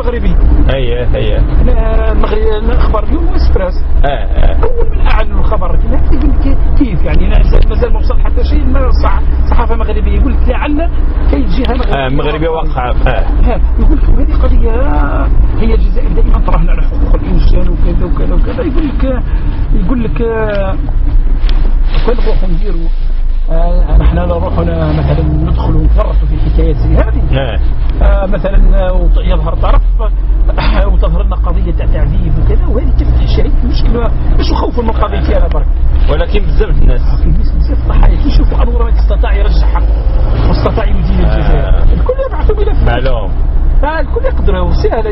المغربي. اي اي المغرب الأخبار اليوم واسبريس آه آه. أول من اعلنوا الخبر. لكن هذا يقول لك كيف يعني؟ مازال ما وصل حتى شيء. صحافة مغربية يقول لك لعل كاين جهه مغربيه آه مغربي وقع آه. يقول لك هذه قضية هي الجزائر دائما تراهن على حقوق الانسان وكذا وكذا وكذا. يقول لك يقول لك آه، نروحوا نديروا آه، نحن نروحوا ن- مثلا ندخلوا ونتورطوا في حكايات زي هذه. آه آه، مثلا آه، يظهر طرف آه، وتظهر لنا قضية تاع تعذيب وكذا وهذه تفتح شيء المشكلة مش خوفا من قضيتي أنا برك؟ ولكن بزاف الناس. بزاف ضحايا كي يشوفوا انور ما استطاع يرجع حقه واستطاع يدين الجزائر. آه. الكل يبعثوا ملف معلوم. الكل يقدر سهل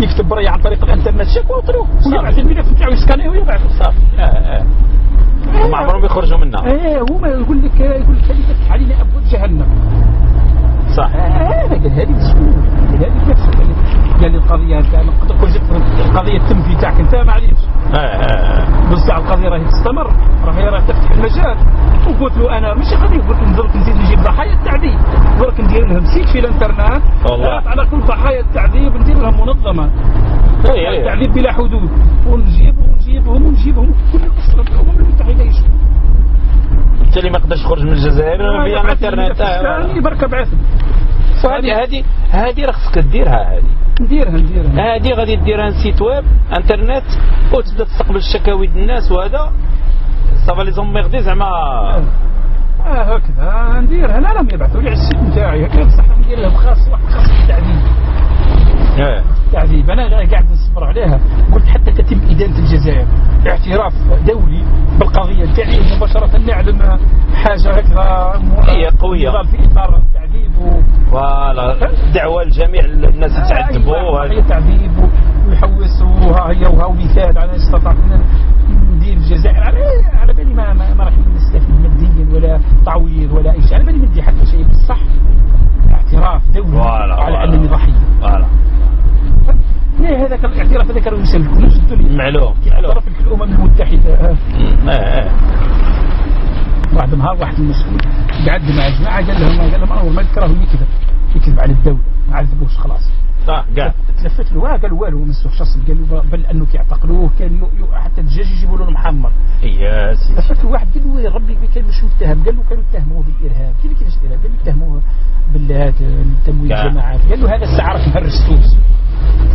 يكتب بري عن طريق الإنترنت شكوى ويطلعوه ويبعث الملف نتاعو يسكانيه ويبعث صافي آه آه هم عمرهم يخرجوا منها إيه هما يقول لك يقول لك هذه تفتح علينا ابواب جهنم صح قال هذه مسؤول قال هذه نفسه قال لي- القضية أنت أنا جبت القضية التنفي تاعك أنت معليش آه آه بص على القضية راهي تستمر. راهي راهي تفتح المجال. وقلت له أنا مش قضيه قلت له نضرب نزيد نجيب ضحايا التعذيب. درك ندير لهم site في الإنترنت. على كل ضحايا التعذيب ندير لهم منظمة. اي اي التعذيب بلا حدود. ونجيبهم ونجيبهم ونجيبهم. كل في الامم المتحده يشوفوا أنت اللي ما يقدرش يخرج من الجزائر via الإنترنت. برك بعث هذه هذه هذه راه خصك ديرها هذه. نديرها نديرها هذه غادي ديرها site web انترنت وتبدا تستقبل الشكاوي ديال الناس وهذا. ça va les emmerder زعما. آه هكذا. نديرها. لا لا ما يبعثوا. لي على ال site نتاعي. هكذا بصح ندير لهم خاص واحد خاص بالتعذيب آه. تعذيب أنا قاعد نصبر عليها. قلت حتى تتم إدانة الجزائر. اعتراف دولي بالقضية نتاعي مباشرة نعلم حاجة هكذا هي. نضال في إطار voilà. دعوة لجميع الناس يتعذبوا هي وهذا تعذيب و- ويحوس وها هي وها مثال على استطعت ندير الجزائر على على بالي ما ما, راح نستفيد ماديا ولا تعويض ولا اي شيء على بالي ما ندي حتى شيء بصح اعتراف دولي على. أنني ضحية. voilà. لا هذاك الاعتراف هذاك راه يسلكوا معلوم معلوم. طرف الامم المتحدة. واحد النهار واحد المسؤول قعد مع جماعة قال لهم قال لهم أنا ما نكرههم يكذب يكذب على الدولة ما عذبوش خلاص. صح كاع تلفت له آه، قال والو ما شخص قال له بل انه كيعتقلوه كان حتى الدجاج يجيبوا له محمر يا سيدي تلفت له واحد قال له يا ربي كان مش متهم قال له كانوا يتهموه بالارهاب قال له كيفاش الارهاب قال له يتهموه بالتمويل. الجماعات قال له هذا الساعة راك مهرس تونس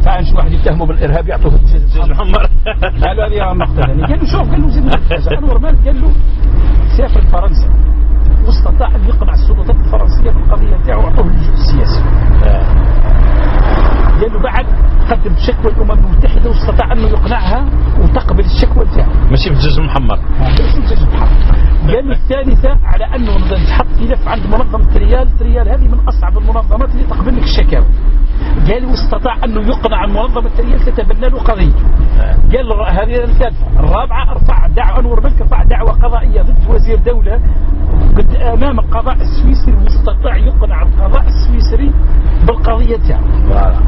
تعال نشوف واحد يتهمه بالارهاب يعطوه الدجاج محمر قال له هذه يعني قال له شوف قال له زيد حاجة أنور مالك قال له سافر فرنسا واستطاع أن يقنع السلطات الفرنسية بالقضية نتاعو وأعطوه اللجوء السياسي قال له بعد قدم شكوى الأمم المتحدة واستطاع أنه يقنعها وتقبل الشكوى نتاعو ماشي بالدجاج محمر قال له الثالثة على أنه يتحط ملف عند منظمة TRIAL TRIAL هذه من أصعب المنظمات اللي تقبل لك الشكاوى. قال له استطاع أنه يقنع منظمة TRIAL تتبنى له قضيته قال هذه الثالثة الرابعة أرفع دعوة أنور ملك ارفع دعوة قضائية ضد وزير دولة. قد أمام القضاء السويسري واستطاع يقنع القضاء السويسري بالقضية تاعه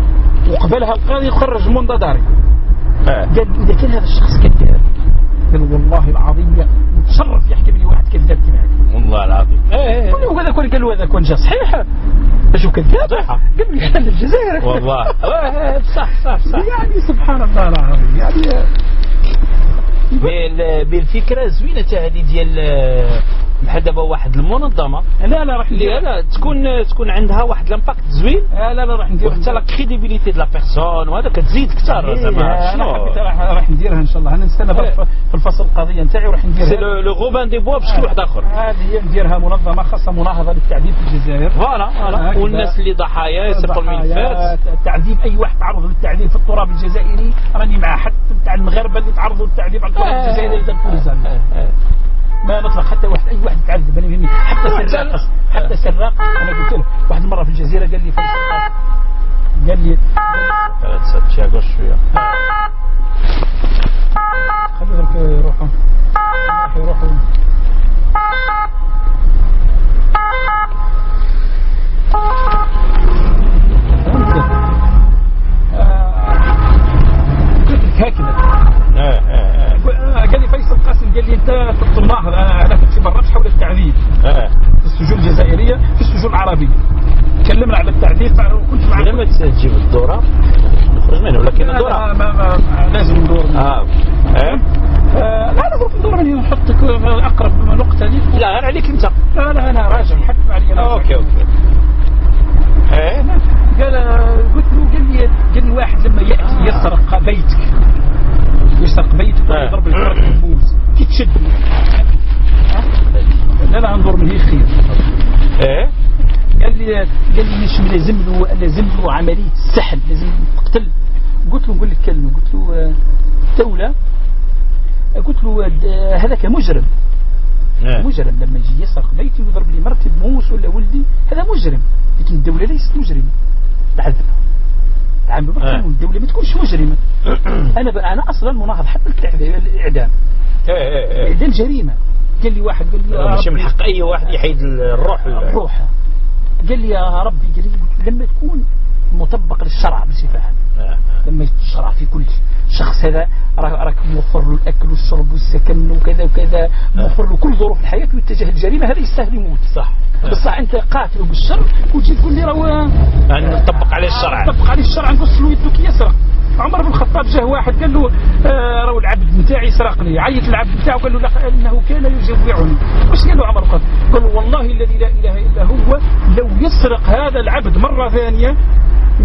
وقبلها القاضي خرج mandat d'arrêt آه قال إذا كان هذا الشخص كذاب قال والله العظيم متشرف يحكي لي واحد كذاب كما هذا والله العظيم. إيه قال له هذا كون قال له هذا كون جا صحيح. شو كذاب. صح. قال له يحتل الجزائر والله. صح صح صح. يعني سبحان الله العظيم. يعني بال- بالفكرة زوينة تاع هذه ديال آه، بحال دابا واحد المنظمة. لا لا راح ندير. لا تكون تكون عندها واحد l'impact زوين. لا لا راح ندير وحتى la crédibilité de la personne وهذا كتزيد كثر زعما. أنا شنو؟ راح نديرها إن شاء الله. أنا نستنى برك في الفصل القضية نتاعي وراح سي نديرها le le Robin des Bois بشكل واحد آخر. هذه هي نديرها منظمة خاصة مناهضة للتعذيب في الجزائر. voilà voilà. والناس اللي ضحايا يسرقوا الملفات تعذيب أي واحد تعرض للتعذيب في التراب الجزائري راني مع حتى نتاع المغاربة اللي تعرضوا للتعذيب على التراب الجزائري اللي تنفذ ما نطلق حتى واحد أي واحد يتعذب أنا يهمني. حتى سراق حتى سراق أنا قلت له. واحد المره في الجزيرة قال لي فيصل قال لي تمشي على شوية. خلي غيرك تشد لا لا انظر من هي خير. إيه؟ قال لي قال لي مش لازم له لازم له عملية سحل لازم تقتل قلت له نقول لك كلمة. قلت له دوله قلت له هذاك مجرم. إيه. مجرم لما يجي يسرق بيتي ويضرب لي مرتي بموس ولا ولدي هذا مجرم. لكن الدولة ليست مجرمة. تعذبها تعامل إيه. الدولة ما تكونش مجرمة. أنا أنا أصلا مناهض حتى الإعدام. إيه، إيه، إيه. الإعدام جريمة. قال لي واحد قال لي ماشي من حق أي واحد يحيد الروح. ال- روح قال لي يا ربي قال لي لما تكون مطبق للشرع بصفة عامة. آه. لما يتشرع في كل شخص هذا راك موفر له الأكل والشرب والسكن وكذا وكذا موفر له كل ظروف الحياة ويتجه الجريمة هذا يستاهل يموت. صح. بصح أنت قاتله بالشر وتجي تقول لي راه نطبق عليه الشرع. طبق عليه الشرع نقص له يدك يسرق. عمر بن الخطاب جاه واحد قال له آه راهو العبد نتاعي سرقني عيط العبد نتاعه قال له لا إنه كان يجوعني. واش قال له عمر بن الخطاب؟ قال له والله الذي لا إله إلا هو لو يسرق هذا العبد مرة ثانية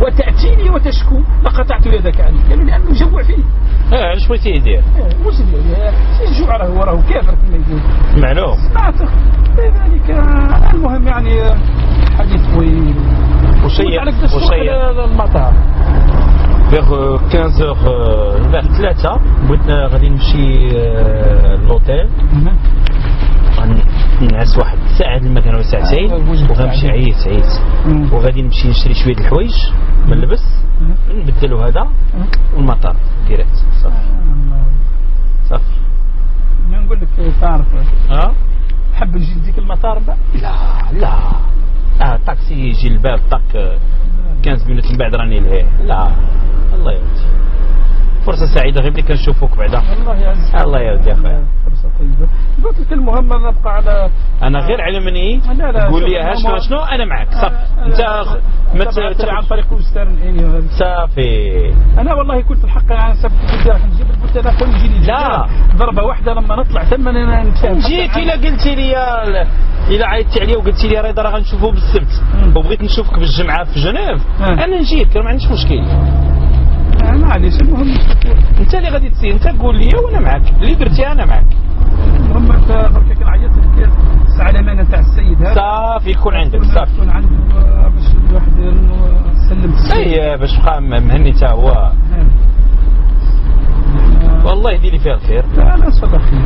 وتأتيني وتشكو لقطعت يدك عنه. قال له لأنه جوع فيه. آه إيش بغيتي يدير؟ آه، وش اللي- الجوع راه راه كافر كما يقول معلوم. لذلك آه، المهم يعني آه، حديث طويل. وشيء ل- المطار. فيغ 15 vers 3 بغيت غادي نمشي آه، لوطيل غنعس واحد ساعة المكان ولا ساعتين آه، وغنمشي. عييت عييت. وغادي نمشي نشري شوية الحوايج من اللبس. نبدلو هذا والمطار ديريكت صافي. صافي. ما نقول لك تعرف. ها؟ حب نجي نديك المطار لا لا. آه طاكسي يجي الباب طاك 15 مينوت من بعد راني لهيه لا. الله يودي فرصة سعيدة غير ملي كنشوفوك بعدا. الله يعزك الله يودي أخويا. فرصة طيبة. قلت لك المهم نبقى على أنا غير علمني. لا، لا، قول لي شنو شنو؟ أنا معك صافي. أنت ما لي عن طريق وهذه. صافي. أنا والله كنت الحق أنا سبت قلت لك نجيب خويا يجيني لا. ضربة واحدة لما نطلع. ثم أنا نتفاهم جيت الا قلتي لي الا عيطتي عليا وقلتي لي راه راه غنشوفو بالسبت. وبغيت نشوفك بالجمعة في جنيف. أنا نجيك ما عنديش مشكل. معليش المهم أنت اللي غادي تسير أنت قول لي وأنا معك اللي درتي أنا معك المهم أنت برك كان عيطت لك الساعة الامانه تاع السيد هذا. صافي يكون عندك صافي. يكون عنده آه، باش الواحد سلم اي باش بقى مهني تا هو. والله يدير لي فيها الخير. لا لا صدق خير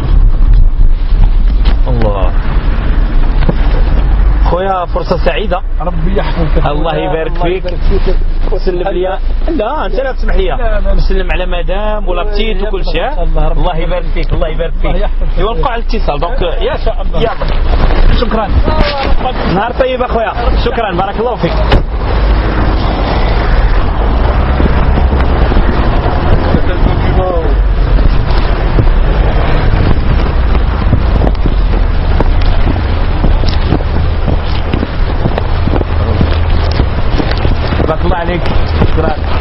الله. فرصة سعيدة. ربي يحفظك. الله يبارك فيك. وسلم لي. لا أنت لا تسمح لي. نسلم على مدام ولا بتيت وكل شيء. الله، يبارك فيك الله يبارك فيك. ايوا نبقى على الاتصال. دونك يا شاء الله. شكرا. نهار طيب أخويا. شكرا. بارك الله فيك. بارك الله عليك. شكرا.